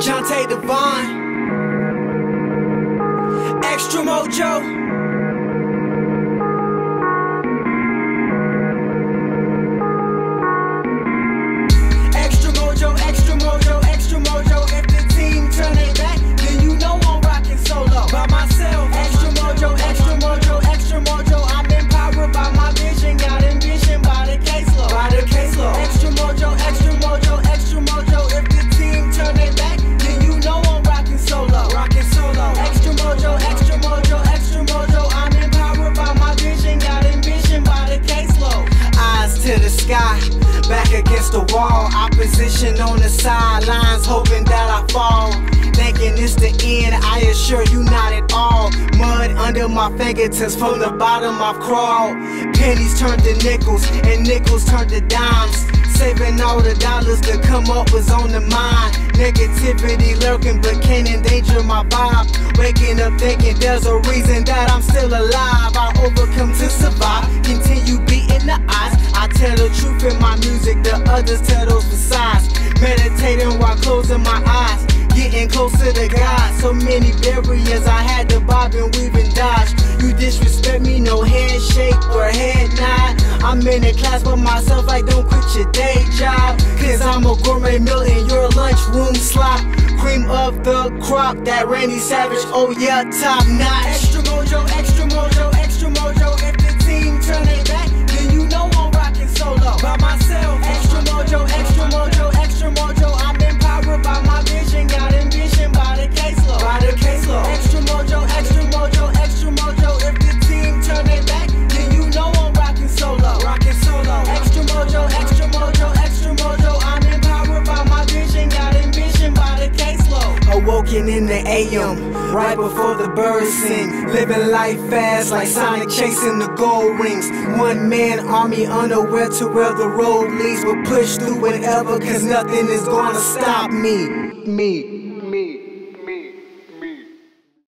Jonte Devon. Extra Mojo. Wall. Opposition on the sidelines, hoping that I fall. Thinking it's the end, I assure you not at all. Mud under my fingertips, from the bottom I've crawled. Pennies turned to nickels, and nickels turned to dimes. Saving all the dollars to come up was on the mind. Negativity lurking, but can't endanger my vibe. Waking up thinking there's a reason that I'm still alive. Others tell those facades. Meditating while closing my eyes. Getting closer to God. So many barriers I had to bob and weave and dodge. You disrespect me, no handshake or head nod. I'm in a class by myself, like don't quit your day job. Cause I'm a gourmet meal in your lunchroom slot. Cream of the crop, that Randy Savage, oh yeah, top notch. Awoken in the AM, right before the birds sing. Living life fast like Sonic chasing the gold rings. One man army unaware to where the road leads. But push through whatever, cause nothing is gonna stop me. Me.